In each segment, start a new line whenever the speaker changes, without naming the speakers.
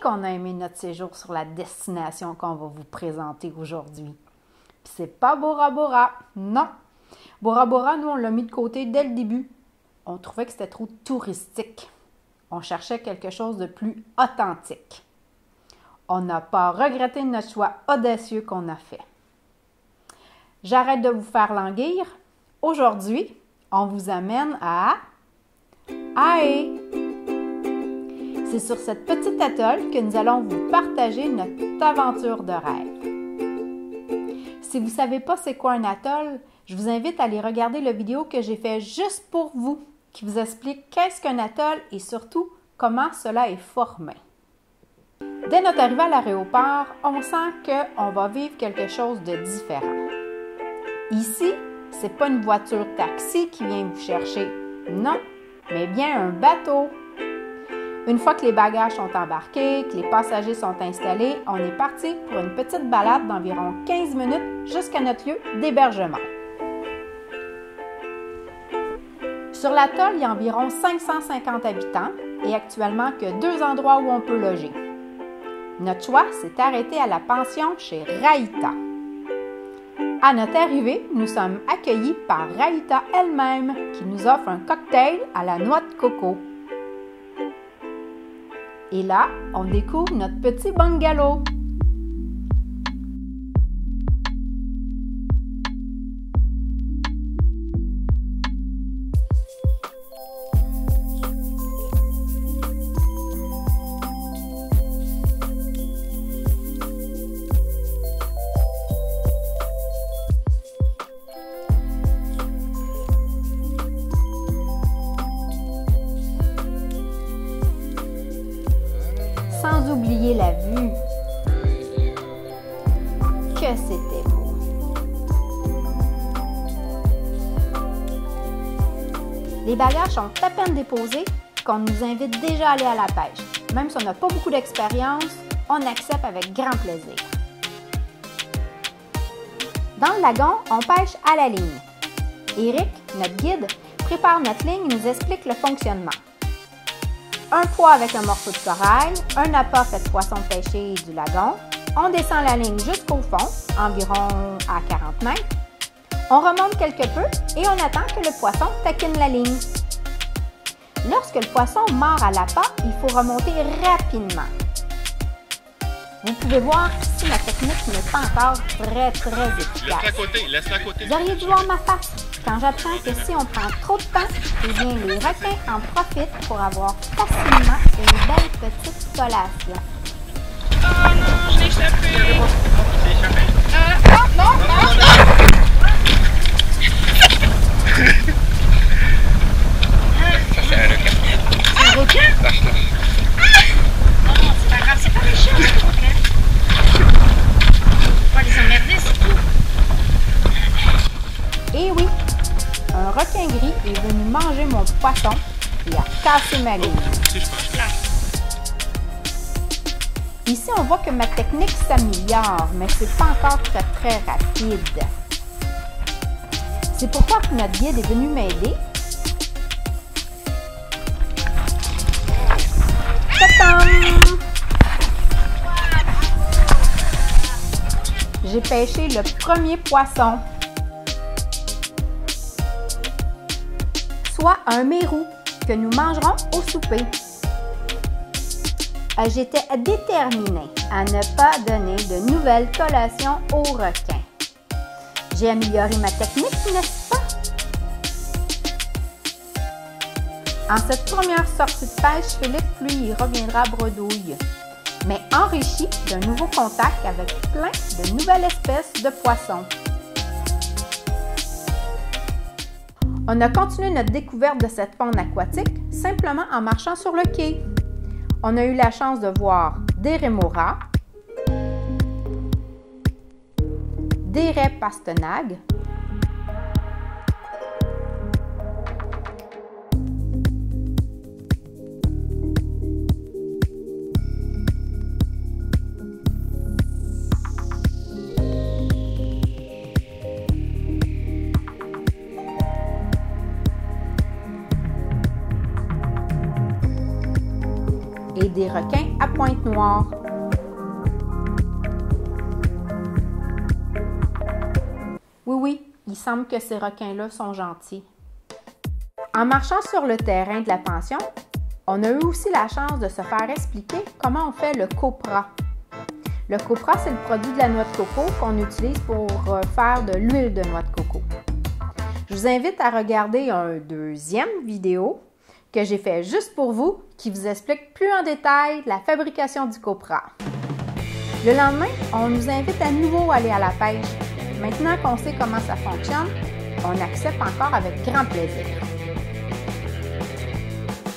qu'on a aimé notre séjour sur la destination qu'on va vous présenter aujourd'hui? Puis c'est pas Bora Bora, non. Bora Bora, nous, on l'a mis de côté dès le début. On trouvait que c'était trop touristique. On cherchait quelque chose de plus authentique. On n'a pas regretté notre choix audacieux qu'on a fait. J'arrête de vous faire languir. Aujourd'hui, on vous amène à Ae. C'est sur cette petite atoll que nous allons vous partager notre aventure de rêve. Si vous ne savez pas c'est quoi un atoll, je vous invite à aller regarder la vidéo que j'ai fait juste pour vous, qui vous explique qu'est-ce qu'un atoll et surtout comment cela est formé. Dès notre arrivée à l'aéroport, on sent qu'on va vivre quelque chose de différent. Ici, c'est pas une voiture taxi qui vient vous chercher, non, mais bien un bateau. Une fois que les bagages sont embarqués, que les passagers sont installés, on est parti pour une petite balade d'environ 15 minutes jusqu'à notre lieu d'hébergement. Sur l'atoll, il y a environ 550 habitants et actuellement que deux endroits où on peut loger. Notre choix s'est arrêté à la pension chez Raïta. À notre arrivée, nous sommes accueillis par Raïta elle-même qui nous offre un cocktail à la noix de coco. Et là, on découvre notre petit bungalow. Sont à peine déposés qu'on nous invite déjà à aller à la pêche. Même si on n'a pas beaucoup d'expérience, on accepte avec grand plaisir. Dans le lagon, on pêche à la ligne. Eric, notre guide, prépare notre ligne et nous explique le fonctionnement un poids avec un morceau de corail, un appât fait de poisson pêché du lagon. On descend la ligne jusqu'au fond, environ à 40 mètres. On remonte quelque peu et on attend que le poisson taquine la ligne. Lorsque le poisson mord à l'appât, il faut remonter rapidement. Vous pouvez voir ici ma technique n'est pas encore très très efficace.
Laisse-la côté, laisse-la côté.
Vous auriez dû voir ma face quand j'apprends que si on prend trop de temps, eh bien les requins en profitent pour avoir facilement une belle petite collation.
Oh non, je l'ai échappé. Euh, non, non, non, non.
Ça, c'est un requin.
Un requin? Non, non, c'est pas grave, c'est pas méchant, les requins. Faut pas les emmerder, c'est tout.
Et oui, un requin gris est venu manger mon poisson et a cassé ma ligne.
Là.
Ici, on voit que ma technique s'améliore, mais c'est pas encore très très rapide. C'est pourquoi que notre guide est venu m'aider. J'ai pêché le premier poisson, soit un mérou que nous mangerons au souper. Euh, J'étais déterminée à ne pas donner de nouvelles collations aux requins. J'ai amélioré ma technique, n'est-ce pas? En cette première sortie de pêche, Philippe, lui, il reviendra bredouille, mais enrichi d'un nouveau contact avec plein de nouvelles espèces de poissons. On a continué notre découverte de cette faune aquatique simplement en marchant sur le quai. On a eu la chance de voir des rémoras, des raies pastenagues, des requins à pointe noire. Oui, oui, il semble que ces requins-là sont gentils. En marchant sur le terrain de la pension, on a eu aussi la chance de se faire expliquer comment on fait le copra. Le copra, c'est le produit de la noix de coco qu'on utilise pour euh, faire de l'huile de noix de coco. Je vous invite à regarder un deuxième vidéo que j'ai fait juste pour vous qui vous explique plus en détail la fabrication du copra. Le lendemain, on nous invite à nouveau à aller à la pêche. Maintenant qu'on sait comment ça fonctionne, on accepte encore avec grand plaisir.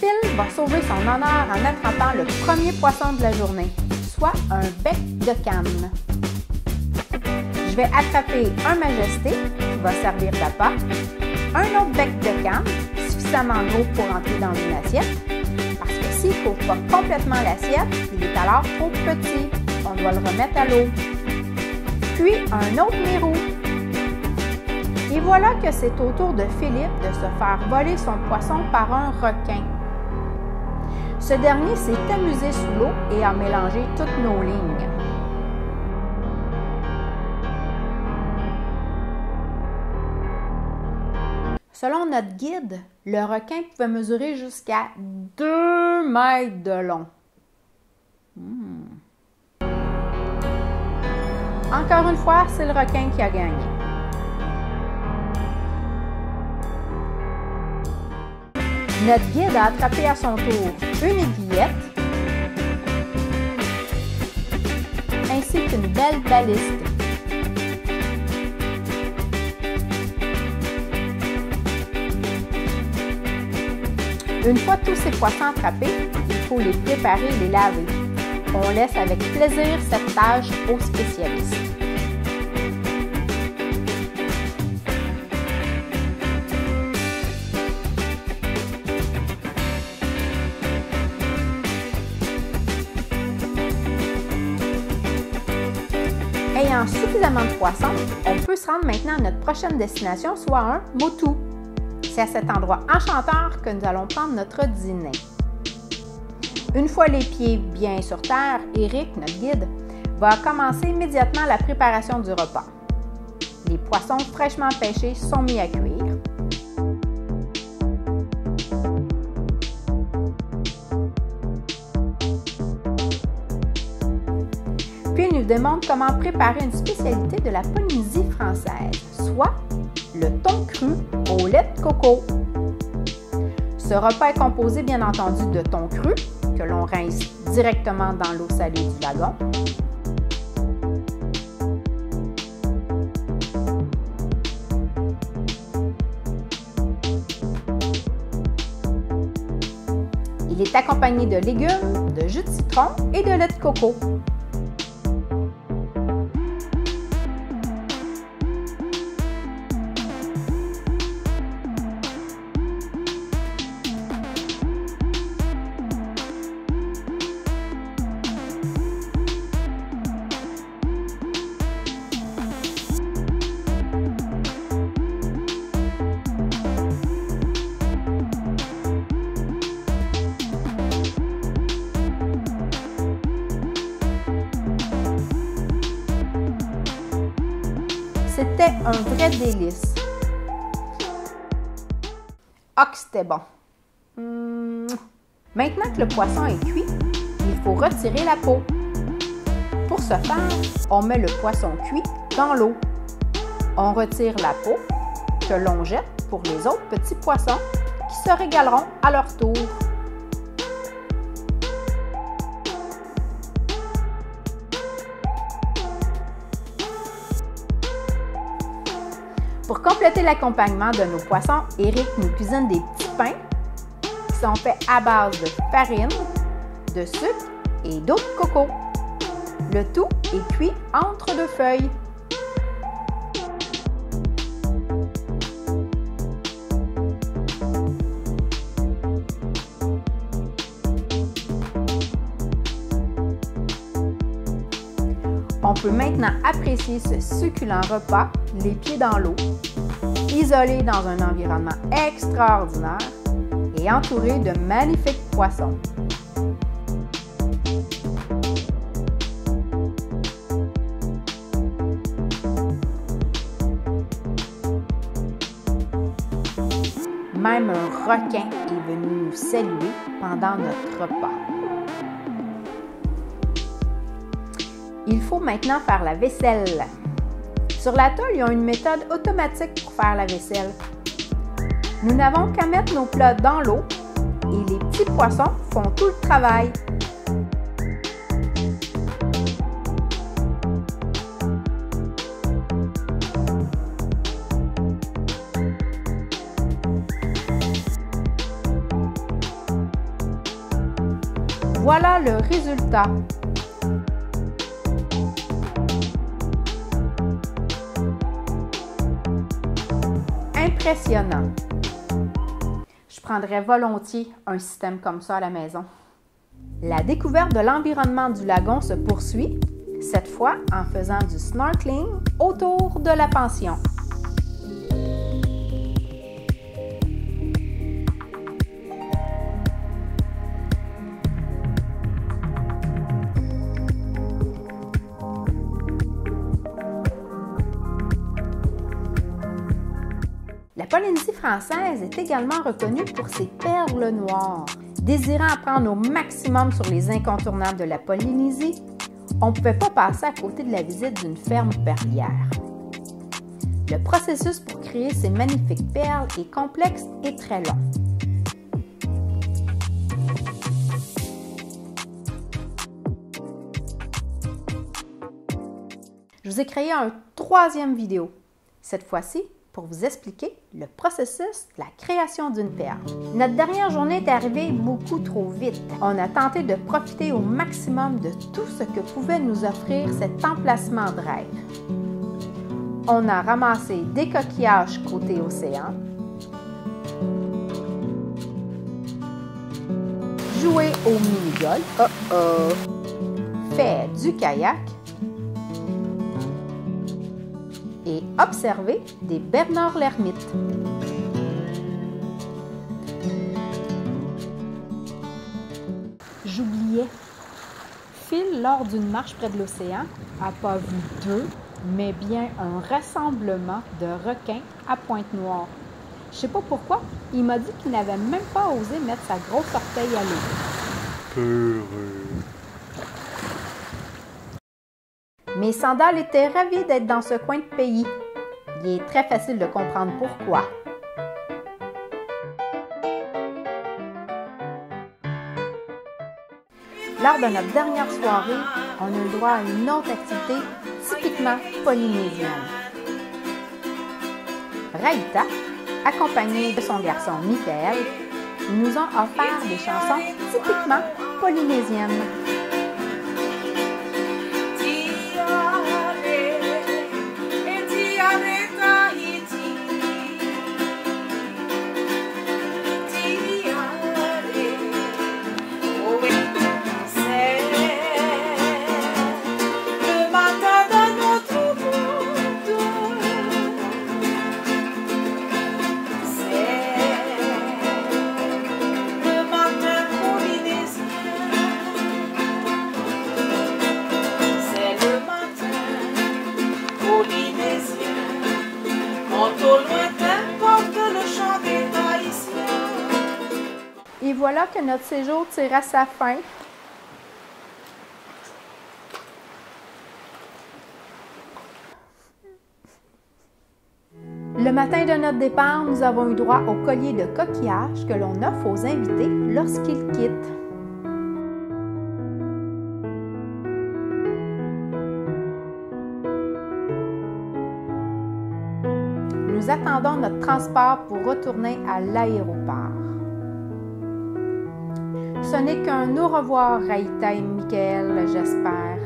Phil va sauver son honneur en attrapant le premier poisson de la journée, soit un bec de canne. Je vais attraper un majesté qui va servir d'appât, un autre bec de canne gros pour entrer dans une assiette, parce que s'il couvre pas complètement l'assiette, il est alors trop petit. On doit le remettre à l'eau. Puis un autre mérou. Et voilà que c'est au tour de Philippe de se faire voler son poisson par un requin. Ce dernier s'est amusé sous l'eau et a mélangé toutes nos lignes. Selon notre guide, le requin pouvait mesurer jusqu'à 2 mètres de long. Hmm. Encore une fois, c'est le requin qui a gagné. Notre guide a attrapé à son tour une aiguillette ainsi qu'une belle baliste. Une fois tous ces poissons attrapés, il faut les préparer et les laver. On laisse avec plaisir cette tâche aux spécialistes. Ayant suffisamment de poissons, on peut se rendre maintenant à notre prochaine destination, soit un motu. C'est à cet endroit enchanteur que nous allons prendre notre dîner. Une fois les pieds bien sur terre, Eric, notre guide, va commencer immédiatement la préparation du repas. Les poissons fraîchement pêchés sont mis à cuire. Puis il nous demande comment préparer une spécialité de la Polynésie française, le thon cru au lait de coco. Ce repas est composé bien entendu de thon cru que l'on rince directement dans l'eau salée du lagon. Il est accompagné de légumes, de jus de citron et de lait de coco. C'était un vrai délice. Que c'était bon. Hum. Maintenant que le poisson est cuit, il faut retirer la peau. Pour ce faire, on met le poisson cuit dans l'eau. On retire la peau que l'on jette pour les autres petits poissons qui se régaleront à leur tour. Pour compléter l'accompagnement de nos poissons, Eric nous cuisine des petits pains qui sont faits à base de farine, de sucre et d'eau de coco. Le tout est cuit entre deux feuilles. On peut maintenant apprécier ce succulent repas les pieds dans l'eau, isolé dans un environnement extraordinaire et entouré de magnifiques poissons. Même un requin est venu nous saluer pendant notre repas. Il faut maintenant faire la vaisselle. Sur l'atoll, il y a une méthode automatique pour faire la vaisselle. Nous n'avons qu'à mettre nos plats dans l'eau et les petits poissons font tout le travail. Voilà le résultat. Je prendrais volontiers un système comme ça à la maison. La découverte de l'environnement du lagon se poursuit, cette fois en faisant du snorkeling autour de la pension. Polynésie française est également reconnue pour ses perles noires. Désirant apprendre au maximum sur les incontournables de la Polynésie, on ne pouvait pas passer à côté de la visite d'une ferme perlière. Le processus pour créer ces magnifiques perles est complexe et très long. Je vous ai créé un troisième vidéo. Cette fois-ci, pour vous expliquer le processus de la création d'une perle. Notre dernière journée est arrivée beaucoup trop vite. On a tenté de profiter au maximum de tout ce que pouvait nous offrir cet emplacement de rêve. On a ramassé des coquillages côté océan, joué au mini-golf, oh. fait du kayak, et observer des Bernard l'ermite. J'oubliais. Phil, lors d'une marche près de l'océan, a pas vu deux, mais bien un rassemblement de requins à Pointe-Noire. Je sais pas pourquoi, il m'a dit qu'il n'avait même pas osé mettre sa grosse orteil à l'eau.
Peureux.
Mes sandales étaient ravis d'être dans ce coin de pays. Il est très facile de comprendre pourquoi. Lors de notre dernière soirée, on a eu droit à une autre activité typiquement polynésienne. Raïta, accompagnée de son garçon Michael, nous ont offert des chansons typiquement polynésiennes. Voilà que notre séjour tire à sa fin. Le matin de notre départ, nous avons eu droit au collier de coquillage que l'on offre aux invités lorsqu'ils quittent. Nous attendons notre transport pour retourner à l'aéroport. Ce n'est qu'un au revoir, Raïta et Michael, j'espère.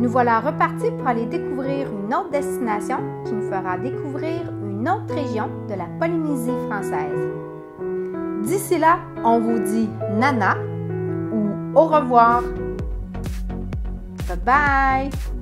Nous voilà repartis pour aller découvrir une autre destination qui nous fera découvrir une autre région de la Polynésie française. D'ici là, on vous dit nana ou au revoir. Bye bye!